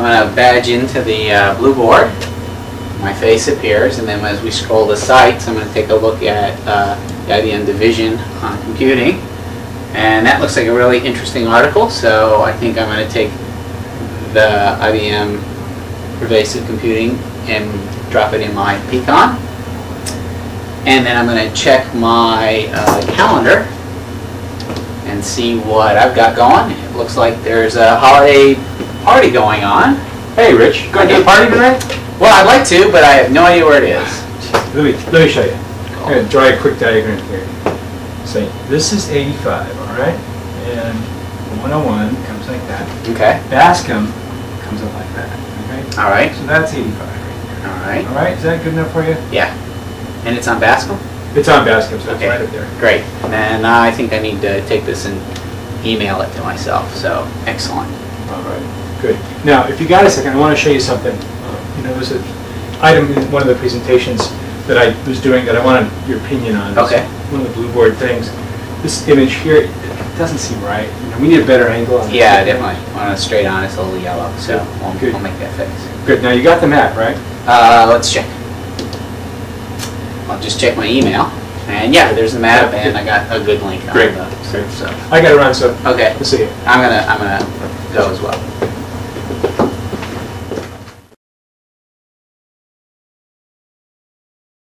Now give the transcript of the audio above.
I'm gonna badge into the uh, BlueBoard. My face appears, and then as we scroll the sites, I'm gonna take a look at uh, the IBM Division on Computing. And that looks like a really interesting article, so I think I'm gonna take the IBM Pervasive Computing and drop it in my Pecan. And then I'm gonna check my uh, calendar and see what I've got going. It looks like there's a holiday party going on. Hey, Rich, going to the party tonight? Well, I'd like to, but I have no idea where it is. Let me, let me show you. I'm going to draw a quick diagram here. Say, this is 85, all right? And 101 comes like that. Okay, Bascom comes up like that, okay? all right, So that's 85 right all right. All right, is that good enough for you? Yeah. And it's on Bascom? It's on Bascom, so it's right up there. Great. And I think I need to take this and email it to myself, so excellent. All right, good. Now, if you got a second, I want to show you something. You know, there's an item in one of the presentations that I was doing that I wanted your opinion on. It's Okay. One of the BlueBoard things. This image here, it doesn't seem right. You know, We need a better angle on this. Yeah, definitely. Want it straight on, it's a little yellow, so we'll, Good. we'll make that fix. Good, now you got the map, right? Uh, let's check. I'll just check my email. And yeah, there's the map and I got a good link on Great, the, great. so, I got to run, so okay. let's see it. I'm gonna, I'm gonna go as well.